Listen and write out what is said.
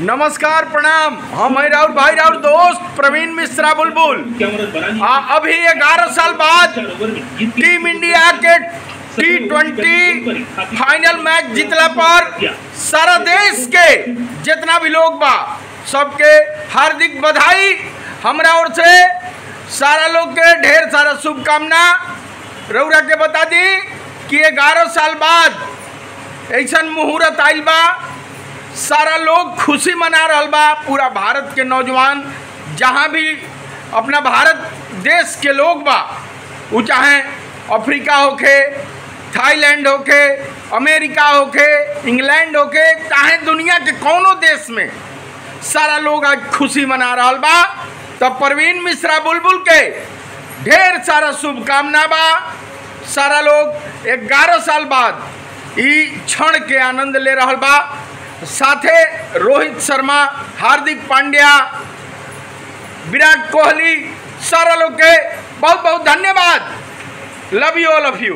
नमस्कार, प्रणाम। हम है राउर भाई राउर दोस्त, प्रवीण मिश्रा बुलबुल। अभी ग्यारह साल बाद टीम इंडिया के टी ट्वेंटी फाइनल मैच जीतला पर सारा देश के जितना भी लोग बा, सबके हार्दिक बधाई। हमरा ओर से सारा लोग के ढेर सारा शुभकामना। रउरा के बता दी कि ग्यारह साल बाद ऐसा मुहूर्त आइल बा सारा लोग खुशी मना रहा बा, पूरा भारत के नौजवान। जहाँ भी अपना भारत देश के लोग बा वो चाहे अफ्रीका होके, थाईलैंड होके, अमेरिका होके, इंग्लैंड होके, चाहे दुनिया के कोनो देश में, सारा लोग आज खुशी मना रहा बा। तब परवीन मिश्रा बुलबुल के ढेर सारा शुभकामना बा। सारा लोग ग्यारह साल बाद क्षण के आनंद ले रहा बा। साथे रोहित शर्मा, हार्दिक पांड्या, विराट कोहली, सारा लोग के बहुत बहुत धन्यवाद। Love you all of you